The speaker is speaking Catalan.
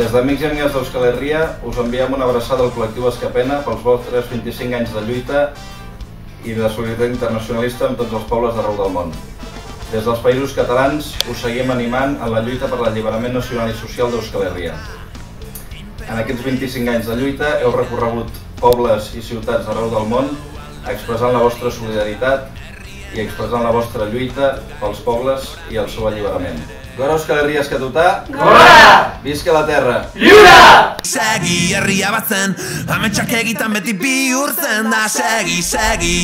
Des d'Amics i Amigues d'Euskal Herria us enviem una abraçada al col·lectiu Escapena pels vostres 25 anys de lluita i de solidaritat internacionalista amb tots els pobles d'arreu del món. Des dels països catalans us seguim animant en la lluita per l'alliberament nacional i social d'Euskal Herria. En aquests 25 anys de lluita heu recorregut pobles i ciutats d'arreu del món expressant la vostra solidaritat i expressant la vostra lluita pels pobles i el seu alliberament. Gora Euskal Herria eskatuta! Gora! Visca la terra! Liura! Segi herria batzen, ametsak egiten beti bihurtzen da Segi, segi